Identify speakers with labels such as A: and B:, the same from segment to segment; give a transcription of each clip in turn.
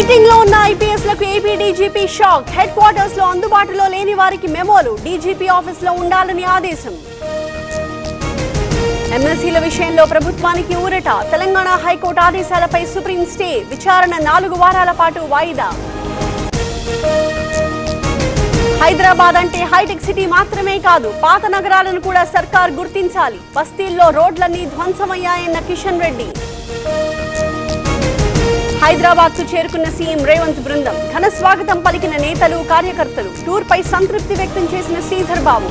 A: వెయిటింగ్లో ఉన్న ఐపీఎస్లకు AP DGP shock head క్వార్టర్స్లో అందుబాటులో లేని వారికి మెమోలు. డీజీపీ ఆఫీస్లో ఉండాలని ఆదేశం. ఎమ్మెల్సీల విషయంలో ప్రభుత్వానికి ఊరట. తెలంగాణ హైకోర్టు ఆదేశాలపై సుప్రీం స్టే. విచారణ నాలుగు వారాల పాటు వాయిదా. హైదరాబాద్ అంటే హైటెక్ సిటీ మాత్రమే కాదు పాత నగరాలను కూడా సర్కార్ గుర్తించాలి. బస్తీల్లో రోడ్లన్నీ ధ్వంసమయ్యాయన్న కిషన్ రెడ్డి. హైదరాబాద్కు చేరుకున్న సీఎం రేవంత్ బృందం. ఘన స్వాగతం పలికిన నేతలు కార్యకర్తలు. టూర్ పై సంతృప్తి వ్యక్తం చేసిన శ్రీధర్ బాబు.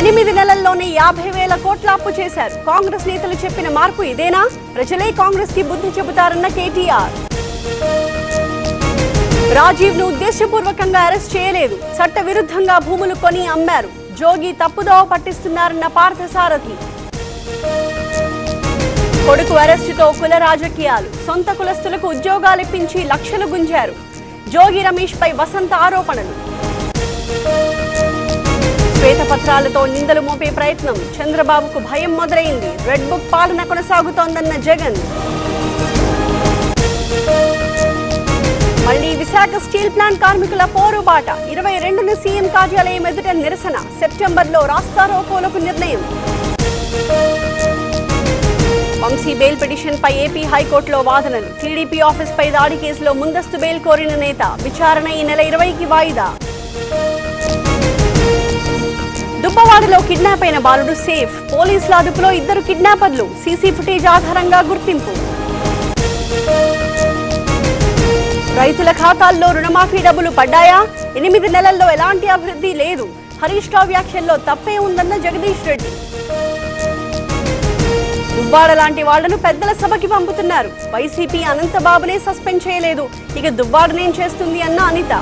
A: ఎనిమిది నెలల్లోనే యాభై వేల కోట్ల అప్పు చేశారు. కాంగ్రెస్ నేతలు చెప్పిన మార్పు ఇదేనా? ప్రజలే కాంగ్రెస్కి బుద్ధి చెబుతారన్న కేటీఆర్. రాజీవ్ను ఉద్దేశపూర్వకంగా అరెస్ట్ చేయలేదు. చట్ట విరుద్ధంగా భూములు కొని అమ్మారు. జోగి తప్పుదోవ పట్టిస్తున్నారన్న పార్థసారథి. కొడుకు అరెస్టుతో కుల రాజకీయాలు. సొంత కులస్తులకు ఉద్యోగాలు ఇప్పించి లక్షలు గుంజారు. జోగి రమేష్ పై వసంత ఆరోపణలు. శ్వేతపత్రాలతో నిందలు మోపే ప్రయత్నం. చంద్రబాబుకు భయం మొదలైంది. రెడ్ బుక్ పాలన కొనసాగుతోందన్న జగన్. మళ్ళీ విశాఖ స్టీల్ ప్లాంట్ కార్మికుల పోరుబాట. ఇరవై రెండున సీఎం కార్యాలయం ఎదుట నిరసన. సెప్టెంబర్లో రాస్తారోకోలకు నిర్ణయం. వంశీ బెయిల్ పిటిషన్ పై ఏపీ హైకోర్టులో వాదనలు. టీడీపీ ఆఫీస్ పై దాడి కేసులో ముందస్తు బెయిల్ కోరిన నేత విచారణ ఈ నెల ఇరవైకి వాయిదా. దుబ్బవాడలో కిడ్నాప్ అయిన బాలుడు సేఫ్. పోలీసుల అదుపులో ఇద్దరు కిడ్నాపర్లు. సీసీ ఫుటేజ్ ఆధారంగా గుర్తింపు. రైతుల ఖాతాల్లో రుణమాఫీ డబ్బులు పడ్డాయా? ఎనిమిది నెలల్లో ఎలాంటి అభివృద్ధి లేదు. హరీష్ రావు వ్యాఖ్యల్లో తప్పే ఉందన్న జగదీష్ రెడ్డి. దువ్వాడ లాంటి వాళ్ళను పెద్దల సభకి పంపుతున్నారు. వైసీపీ అనంతబాబునే సస్పెండ్ చేయలేదు. ఇక దువ్వాడనేం చేస్తుంది అన్న అనిత.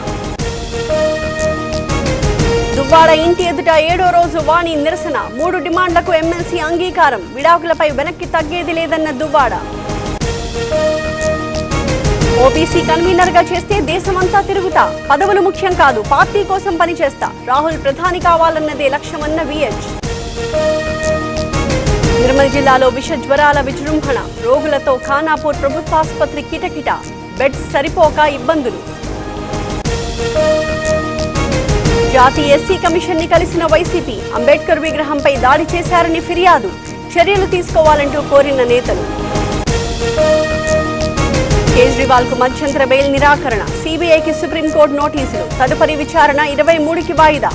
A: దువ్వాడ ఇంటి ఎదుట ఏడో రోజు వాణి నిరసన. మూడు డిమాండ్లకు ఎమ్మెల్సీ అంగీకారం. విడాకులపై వెనక్కి తగ్గేది లేదన్న దువ్వాడ. ఓబీసీ కన్వీనర్గా చేస్తే దేశమంతా తిరుగుతా. పదవులు ముఖ్యం కాదు పార్టీ కోసం పనిచేస్తా. రాహుల్ ప్రధాని కావాలన్నదే లక్ష్యమన్న విహెచ్ నిర్మల్ జిల్లాలో విష జ్వరాల విజృంభణ. రోగులతో ఖానాపూర్ ప్రభుత్వాసుపత్రి కిటకిట. బెడ్స్ సరిపోక ఇబ్బందులు. జాతీయ ఎస్సీ కమిషన్ని కలిసిన వైసీపీ అంబేద్కర్ విగ్రహంపై దాడి చేశారని ఫిర్యాదు. చర్యలు తీసుకోవాలంటూ కోరిన నేతలు. కేజ్రీవాల్కు మధ్యంతర బెయిల్ నిరాకరణ. సిబిఐకి సుప్రీంకోర్టు నోటీసులు. తదుపరి విచారణ ఇరవై మూడుకి వాయిదా.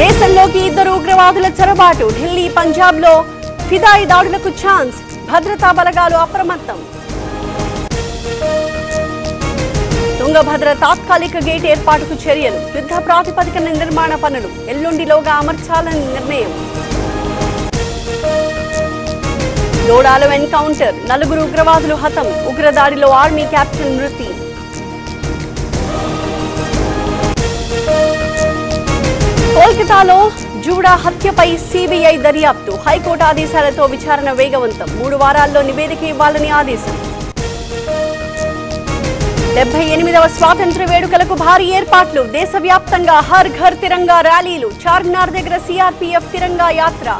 A: దేశంలోకి ఇద్దరు ఉగ్రవాదుల చొరబాటు. ఢిల్లీ పంజాబ్లో ఫిదాయి దాడులకు ఛాన్స్. భద్రతా బలగాలు అప్రమత్తం. తుంగభద్ర తాత్కాలిక గేట్ ఏర్పాటుకు చర్యలు. యుద్ధ ప్రాతిపదికన నిర్మాణ పనులు. ఎల్లుండిలోగా అమర్చాలని నిర్ణయం. లోడాలో ఎన్కౌంటర్. నలుగురు ఉగ్రవాదులు హతం. ఉగ్రదాడిలో ఆర్మీ కెప్టెన్ మృతి. కల్కతాలో జూడా హత్యపై సిబిఐ దర్యాప్తు. హైకోర్టు ఆదేశాలతో విచారణ వేగవంతం. మూడు వారాల్లో నివేదిక ఇవ్వాలని ఆదేశం. డెబ్బై ఎనిమిదవ స్వాతంత్ర వేడుకలకు భారీ ఏర్పాట్లు. దేశవ్యాప్తంగా హర్ ఘర్ తిరంగా ర్యాలీలు. చార్మినార్ దగ్గర సిఆర్పీఎఫ్ తిరంగా యాత్ర.